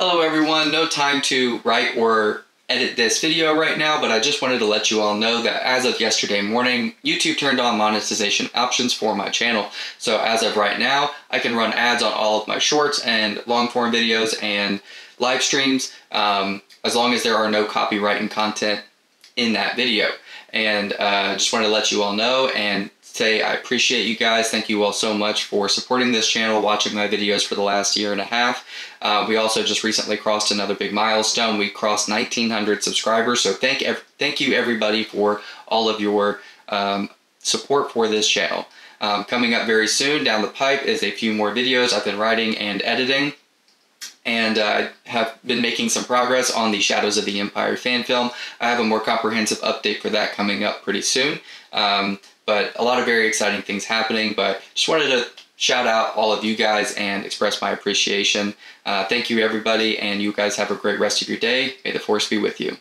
Hello everyone, no time to write or edit this video right now, but I just wanted to let you all know that as of yesterday morning, YouTube turned on monetization options for my channel. So as of right now, I can run ads on all of my shorts and long form videos and live streams um, as long as there are no copyright and content in that video. And uh, just wanted to let you all know and say I appreciate you guys. Thank you all so much for supporting this channel, watching my videos for the last year and a half. Uh, we also just recently crossed another big milestone. We crossed 1,900 subscribers. So thank thank you everybody for all of your um, support for this channel. Um, coming up very soon down the pipe is a few more videos I've been writing and editing and uh, have been making some progress on the Shadows of the Empire fan film. I have a more comprehensive update for that coming up pretty soon. Um, but a lot of very exciting things happening. But just wanted to shout out all of you guys and express my appreciation. Uh, thank you, everybody, and you guys have a great rest of your day. May the force be with you.